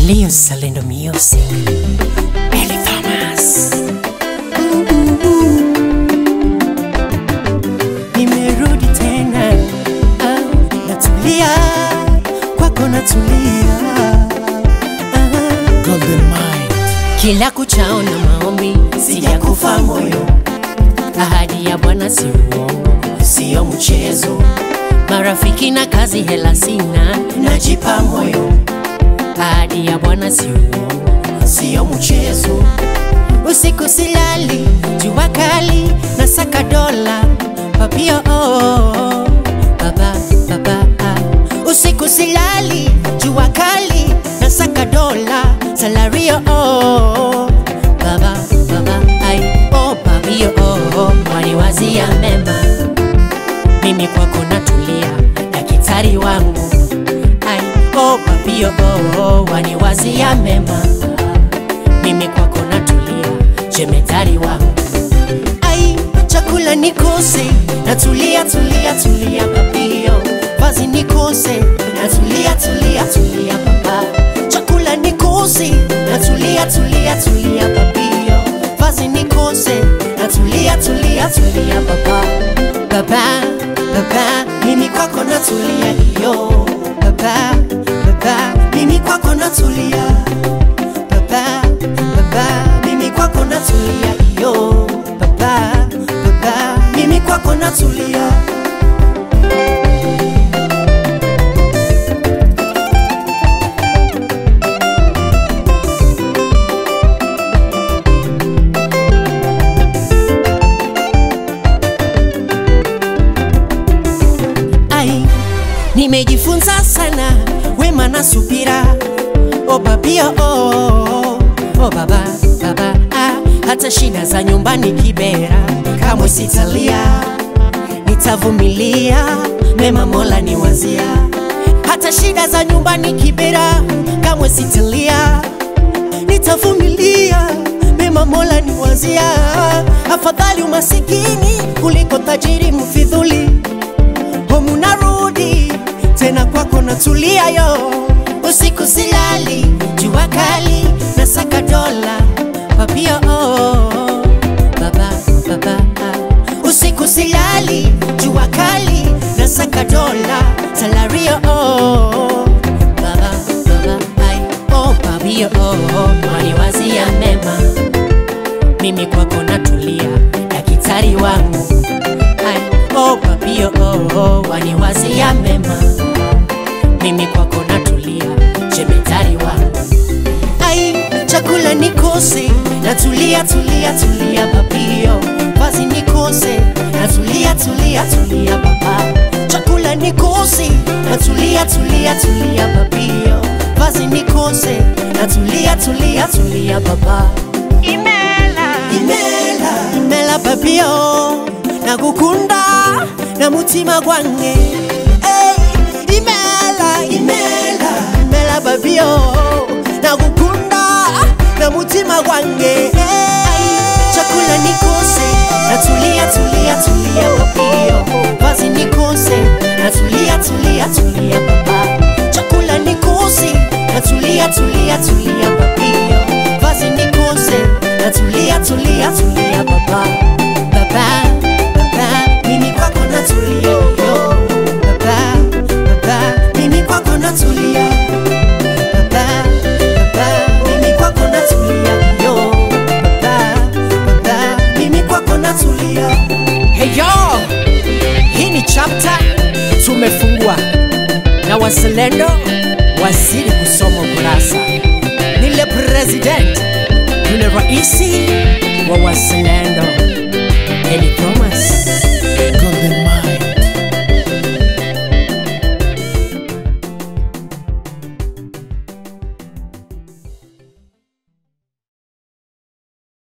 Leo Salendo Music. Ellie Thomas. Nimerudi tena. Ah, natulia. Kwako natulia. Ah. Golden Mind. Kila kuchao na maombi sijakufa moyo. Ahadi ya Bwana si uongo, sio mchezo. Marafiki na kazi hela sina, najipa moyo. Ahadi ya Bwana sio sio mchezo. Usiku silali, jua kali, na saka dola papio oh, baba baba ah. Usiku silali, jua kali, na saka dola salario oh, baba baba ai oh papio oh, waniwazia mema mimi kwako natulia, daktari wangu papio wazi waniwazia mema. Mimi kwako natulia, jemedari wangu. Ai chakula nikose, natulia tulia tulia papio, vazi nikose, natulia tulia tulia papa, chakula nikose, natulia tulia tulia papio, vazi nikose, natulia tulia tulia papa, papa papa, mimi kwako natulia hiyo, papa kwako natulia. Baba baba mimi kwako natulia. Baba baba mimi kwako natulia na subira o babia oh, oh baba baba ah, hata shida za nyumbani kibera. Kamwe sitalia nitavumilia mema mola ni wazia hata shida za nyumbani kibera kamwe sitalia nitavumilia mema mola ni wazia afadhali umasikini kuliko tajiri mfidhuli. Homu narudi tena kwako natulia yo usiku silali jua kali na saka dola. Papio oh, baba baba. Ah. usiku silali jua kali na saka dola. Salario oh, baba baba. Ai oh oh oh, waniwazia mema. Mimi kwako natulia daktari wangu tulia papio vazi nikose natulia tulia tulia baba, chakula nikose natulia tulia tulia papio vazi nikose natulia tulia tulia baba. imela. Imela. Imela papio nakukunda na mutima gwange hey, imela. Imela. Imela na mutima gwange hey, tulia, tulia baba, baba, baba, mimi kwako natulia yo, ni chapter tumefungua na wazalendo wazidi kusoma kurasa, nile president yule raisi what was it? end